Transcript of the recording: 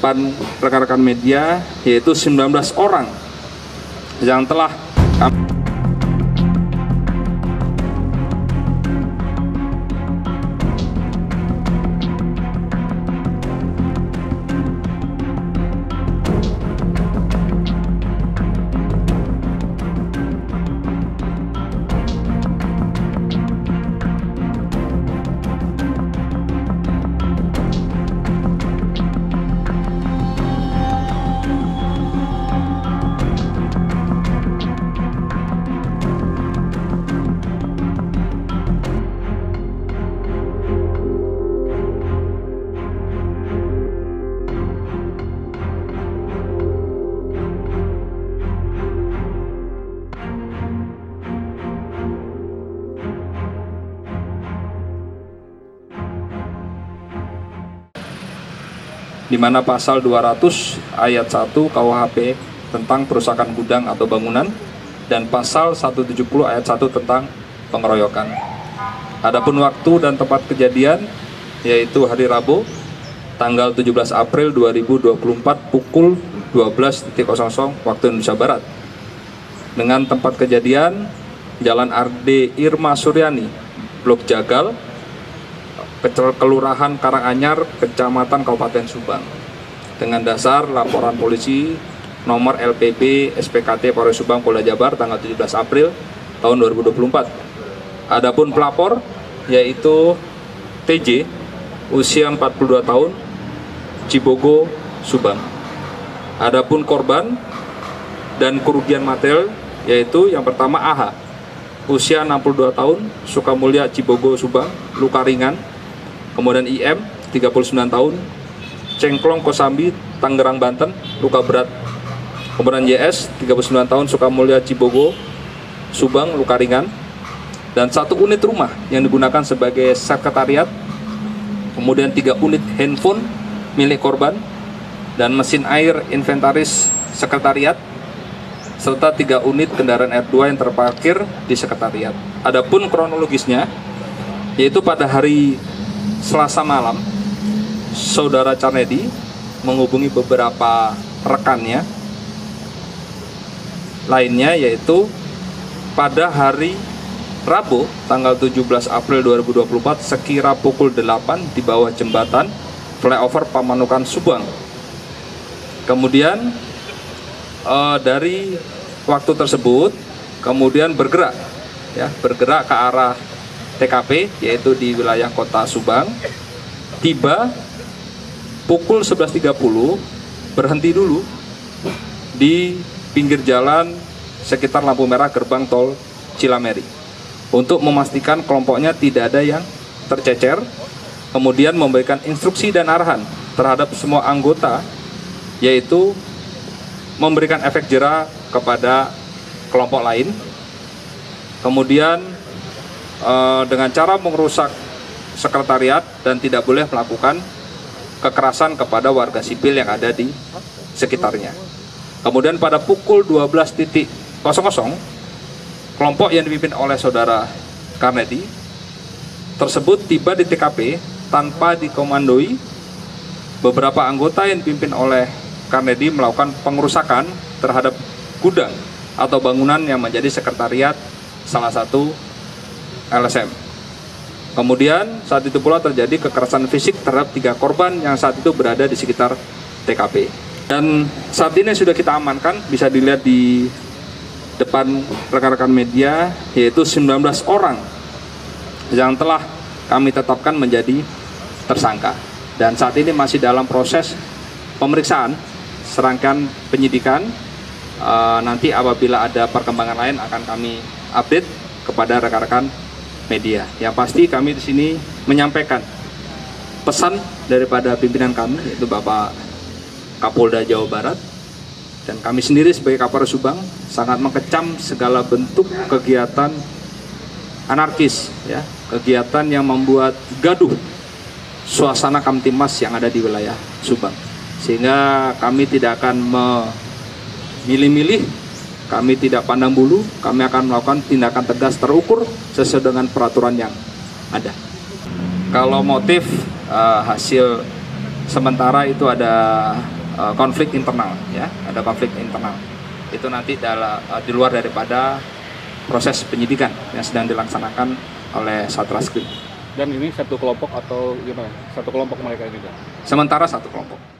depan rekan-rekan media yaitu 19 orang yang telah kami di mana pasal 200 ayat 1 KUHP tentang perusakan gudang atau bangunan dan pasal 170 ayat 1 tentang pengeroyokan. Adapun waktu dan tempat kejadian yaitu hari Rabu tanggal 17 April 2024 pukul 12.00 waktu Indonesia Barat. Dengan tempat kejadian Jalan Arde Irma Suryani, Blok Jagal, Kelurahan Karanganyar, Kecamatan Kabupaten Subang. Dengan dasar laporan polisi nomor LPP SPKT Polres Subang Polda Jabar tanggal 17 April tahun 2024. Adapun pelapor yaitu TJ usia 42 tahun Cibogo Subang. Adapun korban dan kerugian material yaitu yang pertama AH usia 62 tahun Sukamulya Cibogo Subang luka ringan kemudian IM 39 tahun. Cengklong Kosambi Tangerang Banten luka berat. Kemudian YS 39 tahun Sukamulya Cibogo Subang luka ringan. Dan satu unit rumah yang digunakan sebagai sekretariat. Kemudian tiga unit handphone milik korban. Dan mesin air inventaris sekretariat. Serta tiga unit kendaraan R2 yang terparkir di sekretariat. Adapun kronologisnya yaitu pada hari Selasa malam saudara Carnedi menghubungi beberapa rekannya lainnya yaitu pada hari Rabu tanggal 17 April 2024 sekira pukul 8 di bawah jembatan flyover Pamanukan Subang. Kemudian uh, dari waktu tersebut kemudian bergerak ya bergerak ke arah TKP yaitu di wilayah kota Subang tiba pukul 11.30 berhenti dulu di pinggir jalan sekitar lampu merah gerbang tol Cilameri untuk memastikan kelompoknya tidak ada yang tercecer kemudian memberikan instruksi dan arahan terhadap semua anggota yaitu memberikan efek jerah kepada kelompok lain. Kemudian eh, dengan cara merusak sekretariat dan tidak boleh melakukan kekerasan kepada warga sipil yang ada di sekitarnya. Kemudian pada pukul 12.00 kelompok yang dipimpin oleh saudara Karnedi tersebut tiba di TKP tanpa dikomandoi beberapa anggota yang dipimpin oleh Karnedi melakukan pengerusakan terhadap gudang atau bangunan yang menjadi sekretariat salah satu LSM. Kemudian saat itu pula terjadi kekerasan fisik terhadap tiga korban yang saat itu berada di sekitar TKP. Dan saat ini sudah kita amankan, bisa dilihat di depan rekan-rekan media, yaitu 19 orang yang telah kami tetapkan menjadi tersangka. Dan saat ini masih dalam proses pemeriksaan serangkaian penyidikan. Uh, nanti apabila ada perkembangan lain akan kami update kepada rekan-rekan media. Yang pasti kami di sini menyampaikan pesan daripada pimpinan kami yaitu Bapak Kapolda Jawa Barat. Dan kami sendiri sebagai Kapolres Subang sangat mengecam segala bentuk kegiatan anarkis ya, kegiatan yang membuat gaduh suasana Kamtimas yang ada di wilayah Subang. Sehingga kami tidak akan memilih-milih kami tidak pandang bulu kami akan melakukan tindakan tegas terukur sesuai dengan peraturan yang ada kalau motif uh, hasil sementara itu ada uh, konflik internal ya, ada konflik internal. Itu nanti dalam uh, di luar daripada proses penyidikan yang sedang dilaksanakan oleh Satreskrim. Dan ini satu kelompok atau gimana? Satu kelompok mereka ini? Sementara satu kelompok.